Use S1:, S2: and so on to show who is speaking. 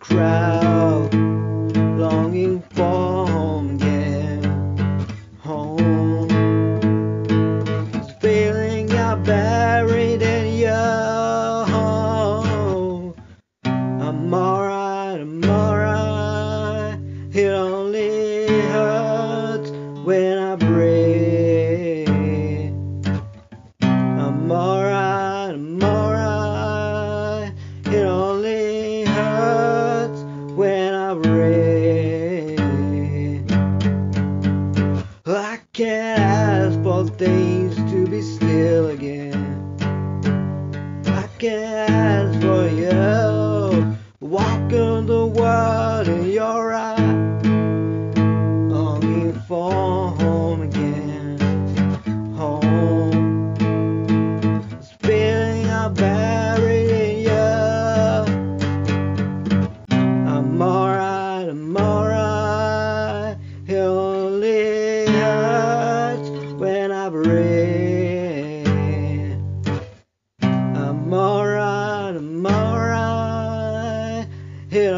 S1: crowd longing for. sabré. I can't ask for things to be still again. I can't ask for you. Walking the world in your eyes. Longing for home again. Home. Spilling our back. Hurts when I breathe. I'm alright, I'm alright. It